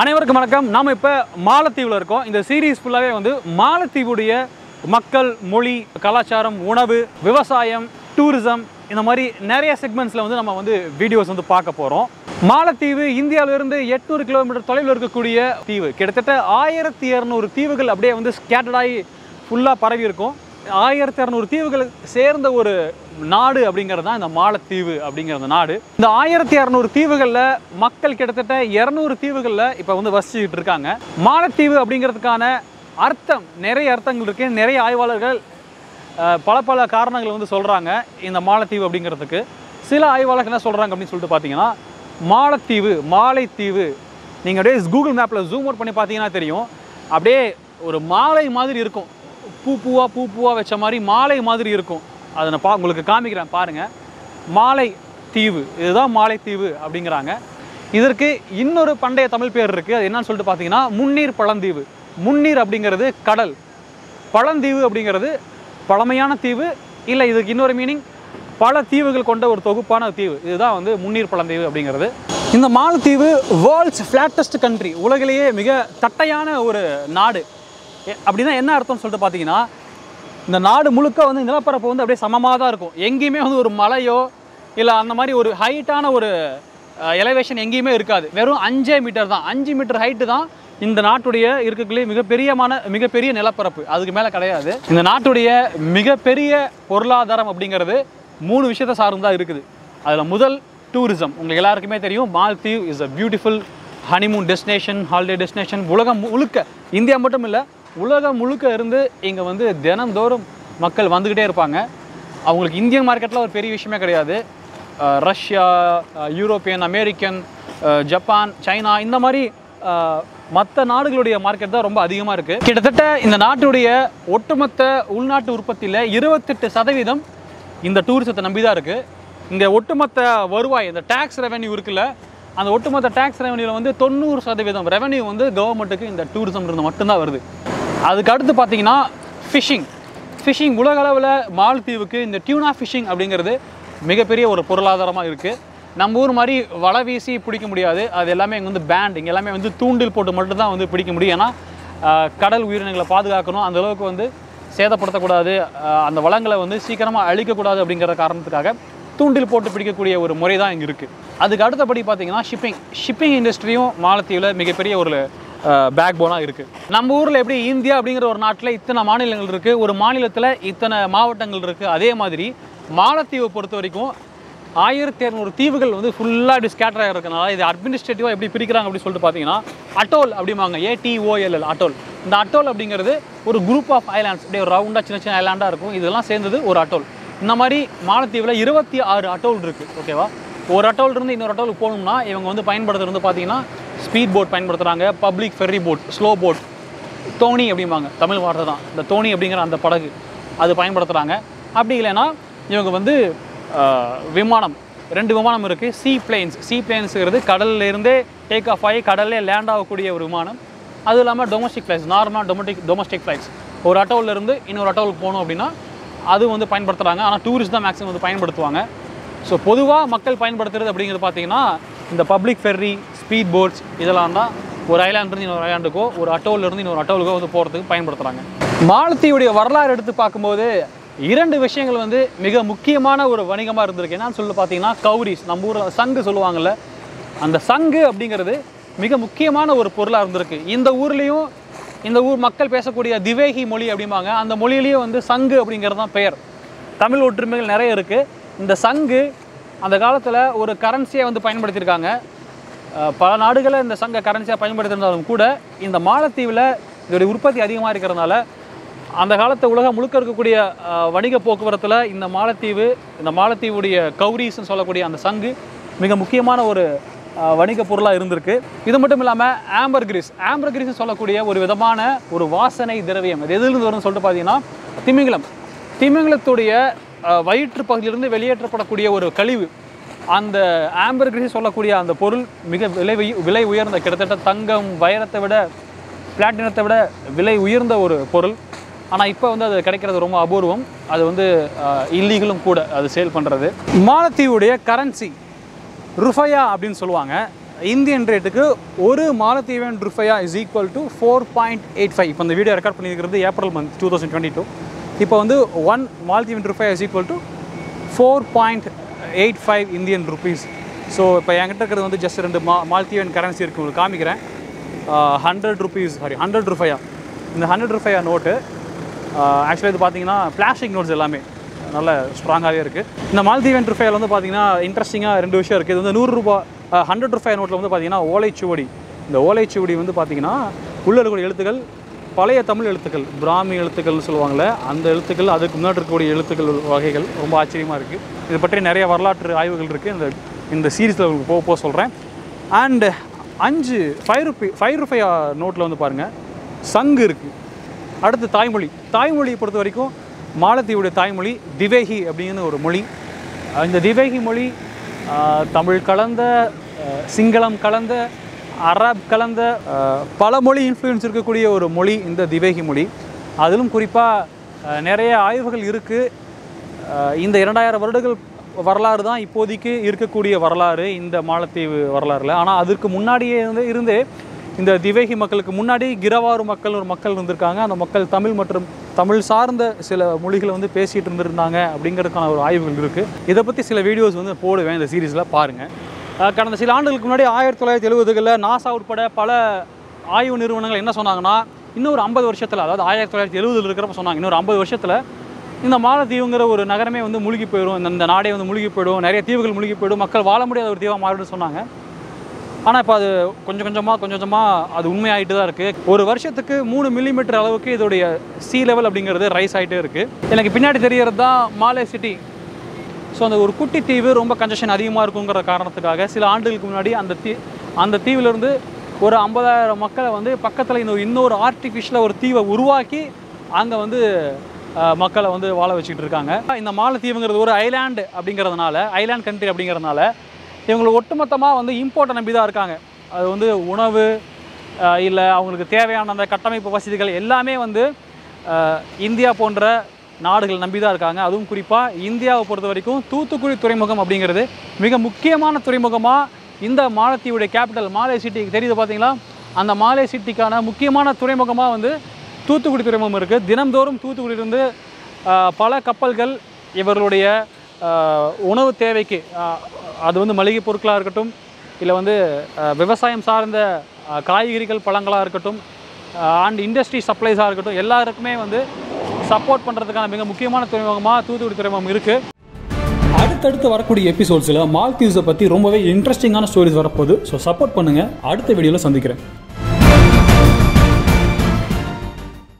அனைவருக்கும் வணக்கம். நாம் இப்போ மாலத்தீவில் இருக்கோம். இந்த சீரீஸ் ஃபுல்லாகவே வந்து மாலத்தீவுடைய மக்கள் மொழி கலாச்சாரம் உணவு விவசாயம் டூரிசம் இந்த மாதிரி நிறைய செக்மெண்ட்ஸில் வந்து நம்ம வந்து வீடியோஸ் வந்து பார்க்க போகிறோம் மாலத்தீவு இந்தியாவிலிருந்து எட்நூறு கிலோமீட்டர் தொலைவில் இருக்கக்கூடிய தீவு. கிட்டத்தட்ட ஆயிரத்தி இரநூறு தீவுகள் அப்படியே வந்து ஸ்கேட்டர்டாகி ஃபுல்லாக பரவி இருக்கும். ஆயிரத்தி இரநூறு தீவுகள் சேர்ந்த ஒரு நாடு அப்படிங்கிறது தான் இந்த மாலத்தீவு அப்படிங்கிற அந்த நாடு. இந்த ஆயிரத்தி இரநூறு தீவுகளில் மக்கள் கிட்டத்தட்ட இரநூறு தீவுகளில் இப்போ வந்து வசிச்சுக்கிட்டு இருக்காங்க. மாலத்தீவு அப்படிங்கிறதுக்கான அர்த்தம் நிறைய அர்த்தங்கள் இருக்கு. நிறைய ஆய்வாளர்கள் பல பல காரணங்கள் வந்து சொல்கிறாங்க இந்த மாலத்தீவு அப்படிங்கிறதுக்கு. சில ஆய்வாளர்கள் என்ன சொல்கிறாங்க அப்படின்னு சொல்லிட்டு பார்த்தீங்கன்னா மாலத்தீவு மாலைத்தீவு. நீங்கள் அப்படியே கூகுள் மேப்பில் ஜூம் அவுட் பண்ணி பார்த்தீங்கன்னா தெரியும். அப்படியே ஒரு மாலை மாதிரி இருக்கும். பூ பூவாக பூ பூவாக வச்ச மாதிரி மாலை மாதிரி இருக்கும். அதை நான் பா உங்களுக்கு காமிக்கிறேன் பாருங்கள் மாலை தீவு. இதுதான் மாலைத்தீவு அப்படிங்கிறாங்க. இதற்கு இன்னொரு பண்டைய தமிழ் பேர் இருக்குது அது என்னன்னு சொல்லிட்டு பார்த்தீங்கன்னா முன்னீர் பழந்தீவு. முன்னீர் அப்படிங்கிறது கடல். பழந்தீவு அப்படிங்கிறது பழமையான தீவு. இல்லை இதுக்கு இன்னொரு மீனிங் பல தீவுகள் கொண்ட ஒரு தொகுப்பான தீவு. இதுதான் வந்து முன்னீர் பழந்தீவு அப்படிங்கிறது. இந்த மாலத்தீவு வேர்ல்ட்ஸ் ஃப்ளாட்டஸ்ட் கண்ட்ரி உலகிலேயே மிக தட்டையான ஒரு நாடு. அப்படின்னா என்ன அர்த்தம்னு சொல்லிட்டு பார்த்தீங்கன்னா இந்த நாடு முழுக்க வந்து நிலப்பரப்பு வந்து அப்படியே சமமாக தான் இருக்கும். எங்கேயுமே வந்து ஒரு மலையோ இல்லை அந்த மாதிரி ஒரு ஹைட்டான ஒரு எலவேஷன் எங்கேயுமே இருக்காது. வெறும் அஞ்சே மீட்டர் தான். அஞ்சு மீட்டர் ஹைட்டு தான் இந்த நாட்டுடைய இருக்கக்கூடிய மிகப்பெரியமான மிகப்பெரிய நிலப்பரப்பு. அதுக்கு மேலே கிடையாது. இந்த நாட்டுடைய மிகப்பெரிய பொருளாதாரம் அப்படிங்கிறது மூணு விஷயத்தை சார்ந்தா இருக்குது. அதில் முதல் டூரிசம் உங்களுக்கு எல்லாருக்குமே தெரியும் Maldive is a beautiful honeymoon destination holiday destination உலகம் முழுக்க இந்தியா மட்டும் இல்லை உலகம் முழுக்க இருந்து இங்கே வந்து தினந்தோறும் மக்கள் வந்துக்கிட்டே இருப்பாங்க. அவங்களுக்கு இந்தியன் மார்க்கெட்டில் ஒரு பெரிய விஷயமே கிடையாது. Russia European American Japan China இந்த மாதிரி மற்ற நாடுகளுடைய மார்க்கெட் தான் ரொம்ப அதிகமாக இருக்குது கிட்டத்தட்ட இந்த நாட்டுடைய ஒட்டுமொத்த உள்நாட்டு உற்பத்தியில் இருபத்தெட்டு சதவீதம் இந்த டூரிசத்தை நம்பி தான் இருக்குது இங்கே ஒட்டுமொத்த வருவாய் இந்த டேக்ஸ் ரெவென்யூ இருக்குல்ல அந்த ஒட்டுமொத்த டேக்ஸ் ரெவென்யூவில் வந்து தொண்ணூறு சதவீதம் ரெவென்யூ வந்து கவர்மெண்ட்டுக்கு இந்த டூரிசம் இருந்து மட்டும்தான் வருது. அதுக்கு அடுத்து பார்த்தீங்கன்னா ஃபிஷிங் ஃபிஷிங் உலக அளவில் மாலத்தீவுக்கு இந்த டியூனா ஃபிஷிங் அப்படிங்கிறது மிகப்பெரிய ஒரு பொருளாதாரமாக இருக்குது நம்ம ஊர் மாதிரி வலை வீசி பிடிக்க முடியாது. அது எல்லாமே இங்கே வந்து பேண்ட் இங்கே எல்லாமே வந்து தூண்டில் போட்டு மட்டும்தான் வந்து பிடிக்க முடியும். ஏன்னா கடல் உயிரினங்களை பாதுகாக்கணும். அந்த அளவுக்கு வந்து சேதப்படுத்தக்கூடாது. அந்த வளங்களை வந்து சீக்கிரமாக அழிக்கக்கூடாது அப்படிங்கிற காரணத்துக்காக தூண்டில் போட்டு பிடிக்கக்கூடிய ஒரு முறை தான் இங்கே இருக்குது அதுக்கு அடுத்தபடி பார்த்தீங்கன்னா ஷிப்பிங் ஷிப்பிங் இண்டஸ்ட்ரியும் மாலத்தீவில் மிகப்பெரிய ஒரு பேக் போனாக இருக்குது நம்ம ஊரில் எப்படி இந்தியா அப்படிங்கிற ஒரு நாட்டில் இத்தனை மாநிலங்கள் இருக்குது ஒரு மாநிலத்தில் இத்தனை மாவட்டங்கள் இருக்குது அதே மாதிரி மாலத்தீவை பொறுத்த வரைக்கும் ஆயிரத்தி இரநூறு தீவுகள் வந்து ஃபுல்லாக இப்படி ஸ்கேட்டர் ஆகிருக்கனால இது அட்மினிஸ்ட்ரேட்டிவாக எப்படி பிரிக்கிறாங்க அப்படின்னு சொல்லிட்டு பார்த்தீங்கன்னா அட்டோல் அப்படிம்பாங்க ஏடிஓஎல்எல் அட்டோல் இந்த அட்டோல் அப்படிங்கிறது ஒரு குரூப் ஆஃப் ஐலாண்ட்ஸ் அப்படியே ஒரு ரவுண்டாக சின்ன சின்ன ஐலாண்டாக இருக்கும். இதெல்லாம் சேர்ந்தது ஒரு அட்டோல் இந்த மாதிரி மாலத்தீவில் இருபத்தி ஆறு அட்டோல் இருக்குது ஓகேவா ஒரு அட்டோல் இருந்து இன்னொரு அட்டோலுக்கு போகணும்னா இவங்க வந்து பயன்படுத்துறது வந்து பார்த்தீங்கன்னா ஸ்பீட் போட் பயன்படுத்துகிறாங்க public ferry boat slow boat. தோணி அப்படிம்பாங்க தமிழ் வார்த்தை தான். இந்த தோணி அப்படிங்கிற அந்த படகு அது பயன்படுத்துகிறாங்க அப்படி இல்லைன்னா இவங்க வந்து விமானம் ரெண்டு விமானம் இருக்குது சீ பிளேன்ஸ் சீ பிளேன்ஸுங்கிறது கடல்லேருந்தே டேக் ஆஃப் ஆகி கடல்லே லேண்ட் ஆகக்கூடிய ஒரு விமானம். அது இல்லாமல் டொமஸ்டிக் ஃப்ளைட்ஸ் நார்மலாக டொமஸ்டிக் டொமஸ்டிக் ஃப்ளைட்ஸ் ஒரு அட்டோவிலேருந்து இன்னொரு அட்டோவுக்கு போகணும் அப்படின்னா அது வந்து பயன்படுத்துகிறாங்க ஆனால் டூரிஸ்ட் தான் மேக்ஸிமம் வந்து பயன்படுத்துவாங்க. ஸோ பொதுவாக மக்கள் பயன்படுத்துறது அப்படிங்கிறது பார்த்தீங்கன்னா இந்த பப்ளிக் ஃபெர்ரி ஸ்பீட் போட்ஸ் இதெல்லாம் தான் ஒரு ஐலாண்ட்லேருந்து இன்னொரு ஐலாண்டுக்கோ ஒரு அட்டோல்ல இருந்து இன்னொரு அட்டோலுக்கோ வந்து போகிறதுக்கு பயன்படுத்துகிறாங்க மாலத்தீவுடைய வரலாறு எடுத்து பார்க்கும்போது இரண்டு விஷயங்கள் வந்து மிக முக்கியமான ஒரு வணிகமாக இருந்திருக்கு. என்னன்னு சொல்லி பார்த்தீங்கன்னா கௌரிஸ் நம்ம ஊரில் சங்கு சொல்லுவாங்கல்ல அந்த சங்கு அப்படிங்கிறது மிக முக்கியமான ஒரு பொருளாக இருந்திருக்கு. இந்த ஊர்லேயும் இந்த ஊர் மக்கள் பேசக்கூடிய திவேகி மொழி அப்படிம்பாங்க. அந்த மொழியிலேயே வந்து சங்கு அப்படிங்கிறது தான் பெயர். தமிழ் ஒற்றுமைகள் நிறைய இருக்குது இந்த சங்கு அந்த காலத்தில் ஒரு கரன்சியை வந்து பயன்படுத்தியிருக்காங்க. பல நாடுகளில் இந்த சங்க கரன்சியாக பயன்படுத்தியிருந்தாலும் கூட இந்த மாலத்தீவில் இதோடைய உற்பத்தி அதிகமாக இருக்கிறதுனால அந்த காலத்தை உலகம் முழுக்க இருக்கக்கூடிய வணிக போக்குவரத்தில் இந்த மாலத்தீவு இந்த மாலத்தீவுடைய கௌரிஸ்ன்னு சொல்லக்கூடிய அந்த சங்கு மிக முக்கியமான ஒரு வணிக பொருளாக இருந்திருக்கு. இது மட்டும் இல்லாமல் ஆம்பர் கிரீஸ் ஆம்பர் கிரீஸ் சொல்லக்கூடிய ஒரு விதமான ஒரு வாசனை திரவியம். இது எதிலிருந்து வரும்னு சொல்லிட்டு பார்த்தீங்கன்னா திமிங்கலம். திமிங்கலத்துடைய வயிற்று பகுதியிலிருந்து வெளியேற்றப்படக்கூடிய ஒரு கழிவு. அந்த ஆம்பர் கிரீஸ் சொல்லக்கூடிய அந்த பொருள் மிக விலை விலை உயர்ந்த கிட்டத்தட்ட தங்கம் வைரத்தை விட பிளாட்டினத்தை விட விலை உயர்ந்த ஒரு பொருள். ஆனால் இப்போ வந்து அது கிடைக்கிறது ரொம்ப அபூர்வம். அது வந்து இல்லீகலும் கூட அது சேல் பண்ணுறது மாலத்தீவுடைய கரன்சி ருஃபையா அப்படின்னு சொல்லுவாங்க. இந்தியன் ரேட்டுக்கு ஒரு Maldivian rufiyaa is equal to four point eight five இப்போ இந்த வீடியோ ரெக்கார்ட் பண்ணியிருக்கிறது April month two thousand twenty two இப்போ வந்து one Maldivian rufiyaa is equal to four point eight five Indian rupees so இப்போ என்கிட்ட இருக்கிறது வந்து ஜஸ்ட் ரெண்டு மா மால்தீவன் கரன்சி இருக்குது உங்களுக்கு காமிக்கிறேன். Hundred rupees sorry hundred rufiyaa இந்த ஹண்ட்ரட் ருபையா நோட்டு ஆக்சுவலாக இது பார்த்தீங்கன்னா பிளாஸ்டிக் நோட்ஸ் எல்லாமே. நல்ல ஸ்ட்ராங்காகவே இருக்குது இந்த மால்தீவன் ருஃபையில் வந்து பார்த்தீங்கன்னா இன்ட்ரெஸ்டிங்காக ரெண்டு விஷயம் இருக்குது இது வந்து நூறுரூபா ஹண்ட்ரட் ருஃபை நோட்டில் வந்து பார்த்தீங்கன்னா ஓலைச்சுவடி. இந்த ஓலைச்சுவடி வந்து பார்த்தீங்கன்னா உள்ள இருக்கக்கூடிய எழுத்துக்கள் பழைய தமிழ் எழுத்துக்கள் பிராமி எழுத்துக்கள்னு சொல்லுவாங்கள்ல அந்த எழுத்துக்கள் அதுக்கு முன்னாடி இருக்கக்கூடிய எழுத்துக்கள் வகைகள் ரொம்ப ஆச்சரியமாக இருக்குது இது பற்றி நிறைய வரலாற்று ஆய்வுகள் இருக்குது இந்த இந்த சீரீஸில் உங்களுக்கு போக போக சொல்கிறேன் அண்டு அஞ்சு ஃபைவ் ருபி ஃபைவ் ருபை நோட்டில் வந்து பாருங்கள் சங்கு இருக்குது அடுத்து தாய்மொழி. தாய்மொழியை பொறுத்த வரைக்கும் மாலத்தீவுடைய தாய்மொழி திவேகி அப்படிங்கிற ஒரு மொழி. இந்த திவேகி மொழி தமிழ் கலந்த சிங்களம் கலந்த அரப் கலந்த பல மொழி இன்ஃப்ளூயன்ஸ் இருக்கக்கூடிய ஒரு மொழி இந்த திவேகி மொழி. அதிலும் குறிப்பாக நிறைய ஆய்வுகள் இருக்குது இந்த இரண்டாயிரம் வருடங்கள் வரலாறு தான் இப்போதைக்கு இருக்கக்கூடிய வரலாறு இந்த மாலத்தீவு வரலாறுல. ஆனால் அதற்கு முன்னாடியே இருந்து இருந்தே இந்த திவேகி மக்களுக்கு முன்னாடி கிரவாறு மக்கள் ஒரு மக்கள் இருந்திருக்காங்க. அந்த மக்கள் தமிழ் மற்றும் தமிழ் சார்ந்த சில மொழிகளை வந்து பேசிகிட்டு இருந்திருந்தாங்க அப்படிங்கிறதுக்கான ஒரு ஆய்வுகள் இருக்குது இதை பற்றி சில வீடியோஸ் வந்து போடுவேன் இந்த சீரீஸில் பாருங்கள் கடந்த சில ஆண்டுகளுக்கு முன்னாடி ஆயிரத்தி தொள்ளாயிரத்தி எழுபதுகளில் நாசா உட்பட பல ஆய்வு நிறுவனங்கள் என்ன சொன்னாங்கன்னா இன்னொரு ஐம்பது வருஷத்தில் அதாவது ஆயிரத்தி தொள்ளாயிரத்தி எழுபதில் இருக்கிறப்ப சொன்னாங்க இன்னொரு ஐம்பது வருஷத்தில் இந்த மாலத்தீவுங்கிற ஒரு நகரமே வந்து முழுகி போயிடும் இந்த இந்த நாடே வந்து முழுகி போயிடும் நிறைய தீவுகள் முழுகி போயிடும் மக்கள் வாழ முடியாத ஒரு தீவாக மாறிடும்னு சொன்னாங்க. ஆனால் இப்போ அது கொஞ்சம் கொஞ்சமாக கொஞ்சம் கொஞ்சமாக அது உண்மையாகிட்டு தான் இருக்குது ஒரு வருஷத்துக்கு மூணு மில்லிமீட்டர் அளவுக்கு இதோடைய சி லெவல் அப்படிங்கிறது ரைஸ் ஆகிட்டே இருக்குது எனக்கு பின்னாடி தெரிகிறது தான் மாலே சிட்டி. ஸோ அந்த ஒரு குட்டி தீவு ரொம்ப கன்ஜெஷன் அதிகமாக இருக்குங்கிற காரணத்துக்காக சில ஆண்டுகளுக்கு முன்னாடி அந்த தீ அந்த தீவிலிருந்து ஒரு ஐம்பதாயிரம் மக்களை வந்து பக்கத்தில் இன்னொரு இன்னொரு ஆர்டிஃபிஷியலாக ஒரு தீவை உருவாக்கி அங்கே வந்து மக்களை வந்து வாழ வச்சுக்கிட்டு இருக்காங்க. இந்த மாலத்தீவுங்கிறது ஒரு ஐலாண்டு அப்படிங்கிறதுனால ஐலாண்ட் கண்ட்ரி அப்படிங்கிறதுனால இவங்களை ஒட்டுமொத்தமாக வந்து இம்போர்ட்டை நம்பி தான் இருக்காங்க. அது வந்து உணவு இல்லை அவங்களுக்கு தேவையான அந்த கட்டமைப்பு வசதிகள் எல்லாமே வந்து இந்தியா போன்ற நாடுகள் நம்பி தான் இருக்காங்க. அதுவும் குறிப்பாக இந்தியாவை பொறுத்த வரைக்கும் தூத்துக்குடி துறைமுகம் அப்படிங்கிறது மிக முக்கியமான துறைமுகமாக இந்த மாலத்தீவுடைய கேபிட்டல் மாலே சிட்டிக்கு தெரியுது பார்த்தீங்களா அந்த மாலே சிட்டிக்கான முக்கியமான துறைமுகமாக வந்து தூத்துக்குடி துறைமுகம் இருக்குது தினம்தோறும் தூத்துக்குடியிலிருந்து பல கப்பல்கள் இவர்களுடைய உணவு தேவைக்கு அது வந்து மளிகை பொருட்களாக இருக்கட்டும் இல்லை வந்து விவசாயம் சார்ந்த காய்கறிகள் பழங்களாக இருக்கட்டும் அண்ட் இண்டஸ்ட்ரி சப்ளைஸாக இருக்கட்டும் எல்லாருக்குமே வந்து சப்போர்ட் பண்ணுறதுக்கான மிக முக்கியமான துறைமுகமாக தூத்துக்குடி துறைமுகம் இருக்குது அடுத்தடுத்து வரக்கூடிய எபிசோட்ஸில் மால்தீவ்ஸை பற்றி ரொம்பவே இன்ட்ரெஸ்டிங்கான ஸ்டோரிஸ் வரப்போகுது. ஸோ சப்போர்ட் பண்ணுங்கள் அடுத்த வீடியோவில் சந்திக்கிறேன்.